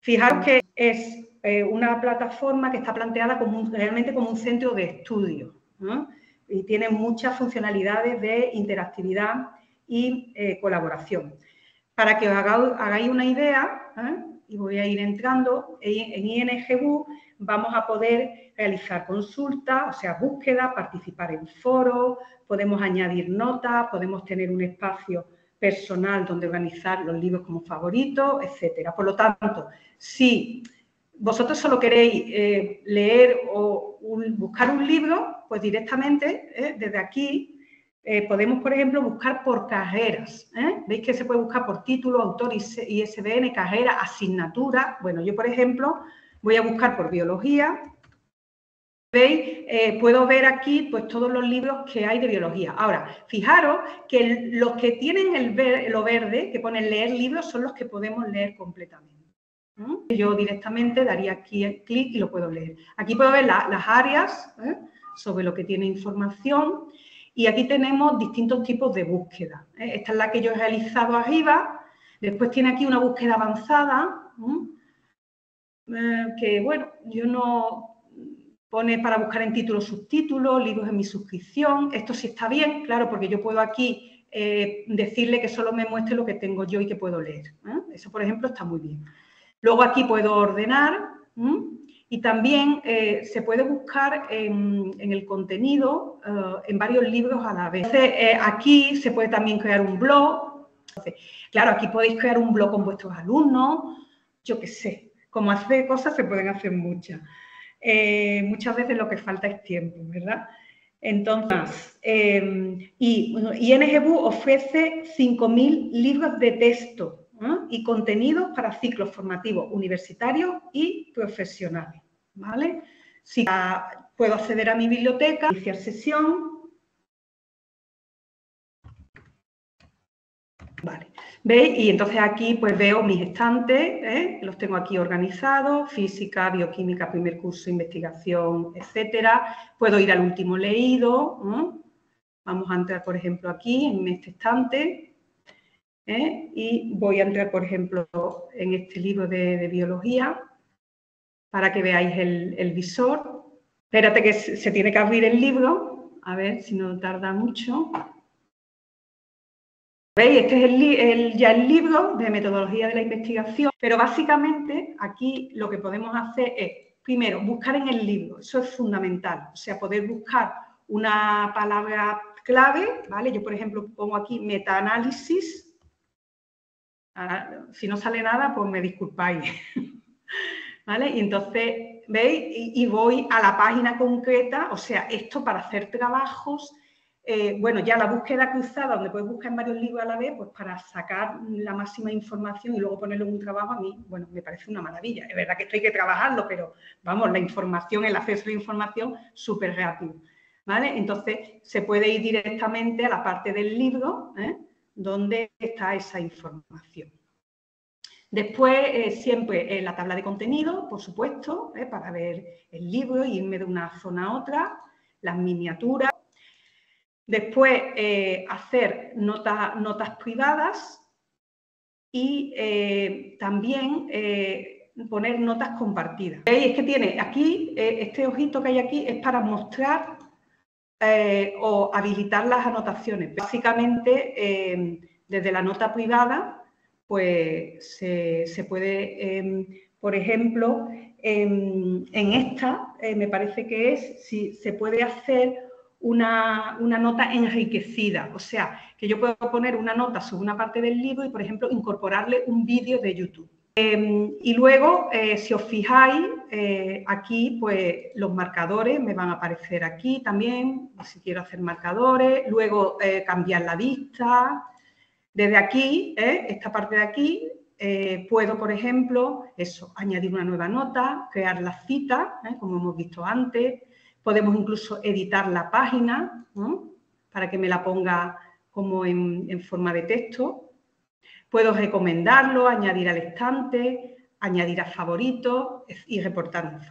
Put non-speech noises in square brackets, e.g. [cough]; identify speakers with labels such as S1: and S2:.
S1: Fijaros que es eh, una plataforma que está planteada realmente como un centro de estudio y tiene muchas funcionalidades de interactividad y eh, colaboración. Para que os hagáis una idea, ¿eh? y voy a ir entrando, en INGBU vamos a poder realizar consultas, o sea, búsqueda, participar en foros, podemos añadir notas, podemos tener un espacio personal donde organizar los libros como favoritos, etcétera. Por lo tanto, si vosotros solo queréis eh, leer o buscar un libro, pues directamente eh, desde aquí eh, podemos, por ejemplo, buscar por carreras. Veis que se puede buscar por título, autor, ISBN, carrera, asignatura. Bueno, yo, por ejemplo, voy a buscar por biología ¿Veis? Eh, puedo ver aquí pues, todos los libros que hay de biología. Ahora, fijaros que los que tienen el lo verde, que ponen leer libros, son los que podemos leer completamente. Yo directamente daría aquí clic y lo puedo leer. Aquí puedo ver las áreas ¿eh? sobre lo que tiene información y aquí tenemos distintos tipos de búsqueda. ¿eh? Esta es la que yo he realizado arriba. Después tiene aquí una búsqueda avanzada, que bueno, yo no, Pone para buscar en títulos, subtítulos, libros en mi suscripción. Esto sí está bien, claro, porque yo puedo aquí eh, decirle que solo me muestre lo que tengo yo y que puedo leer. ¿eh? Eso, por ejemplo, está muy bien. Luego aquí puedo ordenar y también eh, se puede buscar en, el contenido en varios libros a la vez. aquí se puede también crear un blog. claro, aquí podéis crear un blog con vuestros alumnos, yo qué sé. Como hace cosas, se pueden hacer muchas. Eh, muchas veces lo que falta es tiempo, ¿verdad? Entonces, eh, y INGBU ofrece 5.000 libros de texto y contenidos para ciclos formativos universitarios y profesionales, ¿vale? Si puedo acceder a mi biblioteca, iniciar sesión, Vale. ¿Veis? Y entonces aquí pues veo mis estantes, ¿eh? los tengo aquí organizados, física, bioquímica, primer curso, investigación, etcétera. Puedo ir al último leído. Vamos a entrar, por ejemplo, aquí en este estante. ¿eh? Y voy a entrar, por ejemplo, en este libro de, biología para que veáis el, el visor. Espérate que se tiene que abrir el libro, a ver si no tarda mucho. ¿Veis? Este es ya el libro de metodología de la investigación, pero básicamente aquí lo que podemos hacer es, primero, buscar en el libro, eso es fundamental, o sea, poder buscar una palabra clave, ¿vale? Yo, por ejemplo, pongo aquí metaanálisis, si no sale nada, pues me disculpáis, [laughs] ¿vale? Y entonces, ¿veis? y voy a la página concreta, o sea, esto para hacer trabajos eh, bueno, ya la búsqueda cruzada, donde puedes buscar en varios libros a la vez, pues para sacar la máxima información y luego ponerlo en un trabajo, a mí, bueno, me parece una maravilla. Es verdad que esto hay que trabajarlo, pero vamos, la información, el acceso a la información, súper rápido. ¿Vale? Entonces, se puede ir directamente a la parte del libro, ¿eh? donde está esa información. Después, eh, siempre la tabla de contenido, por supuesto, para ver el libro, irme de una zona a otra, las miniaturas, Después, eh, hacer notas, notas privadas y eh, también eh, poner notas compartidas. Es que tiene aquí, este ojito que hay aquí es para mostrar o habilitar las anotaciones. Básicamente, desde la nota privada, pues se, puede, em, por ejemplo, en, en esta, me parece que es, si se puede hacer una, nota enriquecida, o sea, que yo puedo poner una nota sobre una parte del libro y, por ejemplo, incorporarle un vídeo de YouTube. Em, y luego, eh, si os fijáis, eh, aquí pues los marcadores me van a aparecer aquí también, si quiero hacer marcadores, luego eh, cambiar la vista. Desde aquí, esta parte de aquí, puedo, por ejemplo, eso, añadir una nueva nota, crear la cita, como hemos visto antes, Podemos incluso editar la página para que me la ponga como en, forma de texto. Puedo recomendarlo, añadir al estante, añadir a favoritos y reportar un fallo.